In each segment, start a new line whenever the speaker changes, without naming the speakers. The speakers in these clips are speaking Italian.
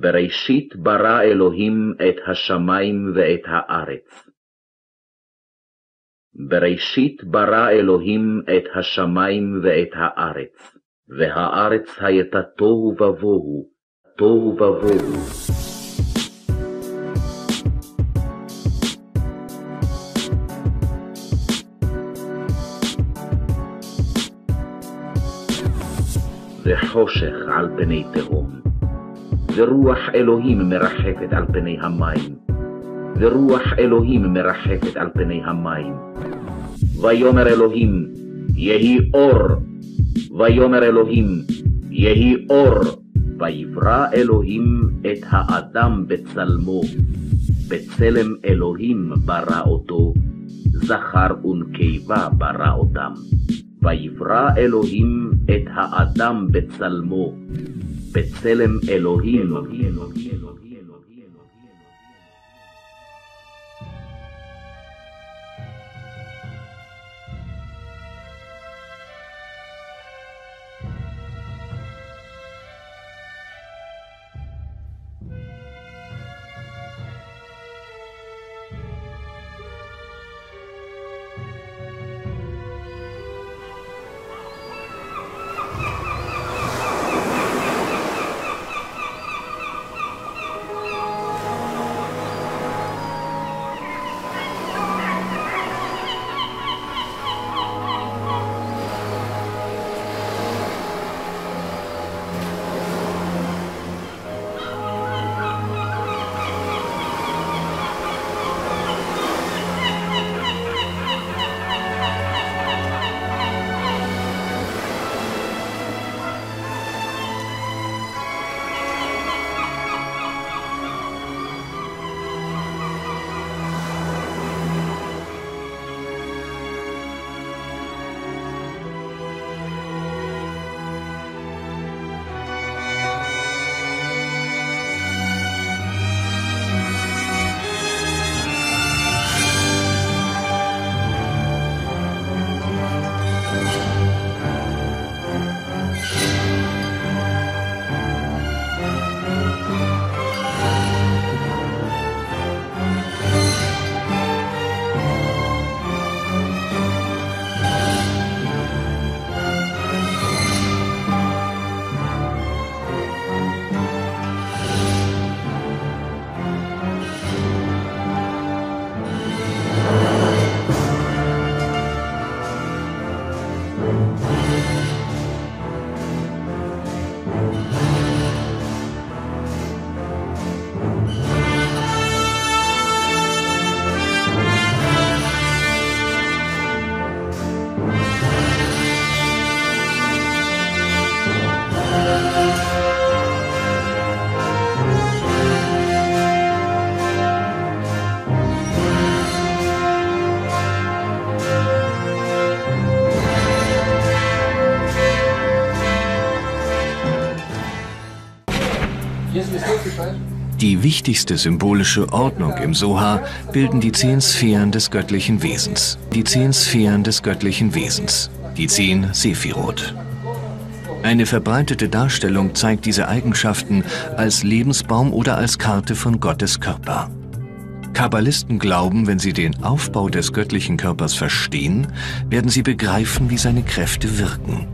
בראשית ברא אלוהים את השמיים ואת הארץ. בראשית ברא אלוהים את השמיים ואת הארץ, והארץ הייתה תוהו ובוהו, תוהו ובוהו. וחושך על פני תהום. ורוח אלוהים מרחפת על פני המים, ורוח אלוהים מרחפת על פני המים. ויאמר אלוהים, יהי אור, ויאמר אלוהים, יהי אור, ויברא אלוהים את האדם בצלמו, בצלם אלוהים ברא אותו, זכר ונקבה ברא אותם. ויברא אלוהים את האדם בצלמו, Betzelem Elohim.
Elohim, Elohim, Die wichtigste symbolische Ordnung im Soha bilden die zehn Sphären des göttlichen Wesens. Die zehn Sphären des göttlichen Wesens. Die zehn Sephirot. Eine verbreitete Darstellung zeigt diese Eigenschaften als Lebensbaum oder als Karte von Gottes Körper. Kabbalisten glauben, wenn sie den Aufbau des göttlichen Körpers verstehen, werden sie begreifen, wie seine Kräfte wirken.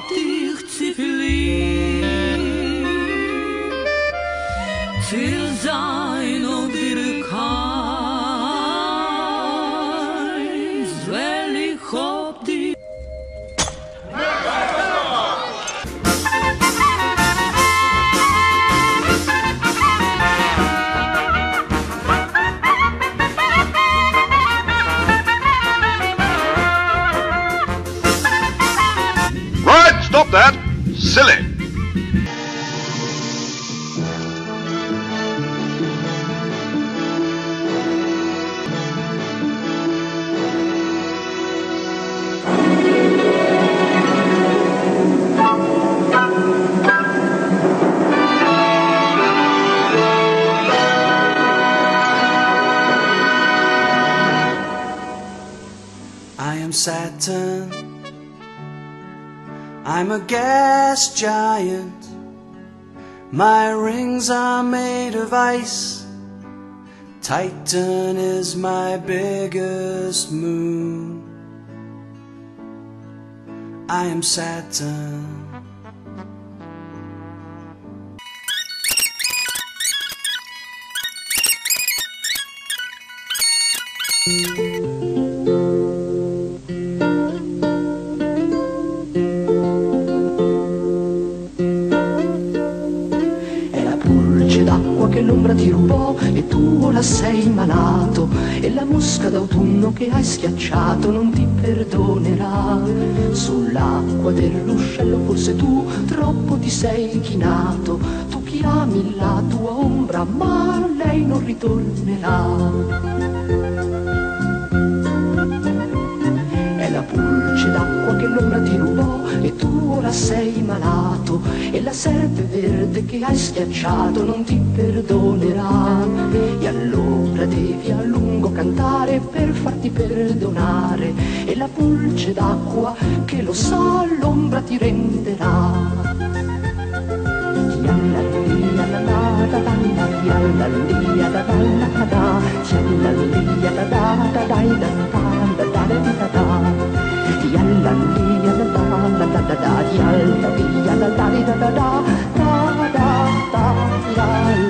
золотых цифлин. silly.
Saturn I'm a gas giant. My rings are made of ice. Titan is my biggest moon. I am Saturn.
È tu ora sei malato e la mosca d'autunno che hai schiacciato non ti perdonerà. Sull'acqua dell'uscello forse tu troppo ti sei chinato, tu chiami la tua ombra ma lei non ritornerà. Che l'ombra ti rubò e tu ora sei malato e la serpe verde che hai schiacciato non ti perdonerà e allora devi a lungo cantare per farti perdonare e la pulce d'acqua che lo sa l'ombra ti renderà Yalla di yalla da la da da da. da, di yalla da da da da da da da da la.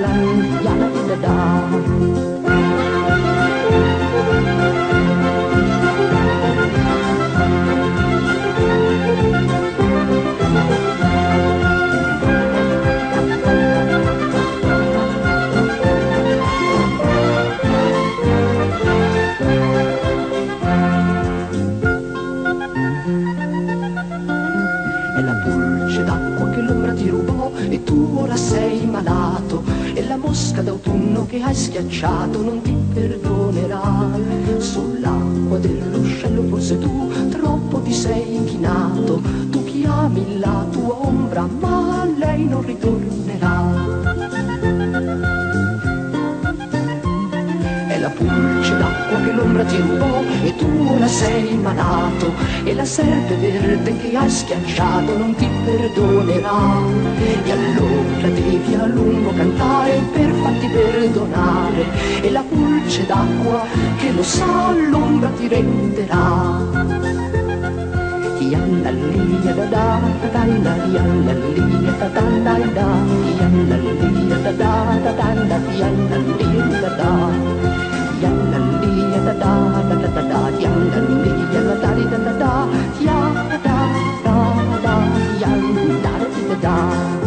E tu ora sei malato e la mosca d'autunno che hai schiacciato non ti perdonerà. Sull'acqua dell'uscello forse tu troppo ti sei inchinato, tu chiami la tua ombra ma lei non ritornerà. D'acqua che l'ombra ti rubò e tu ora sei malato e la serpe verde che hai schiacciato non ti perdonerà e allora devi a lungo cantare per farti perdonare e la pulce d'acqua che lo sa l'ombra ti renderà Yalla 哒嘀哒嘀嘀嘀，哒嘀哒哒哒，呀哒哒哒哒，呀嘀哒嘀哒哒。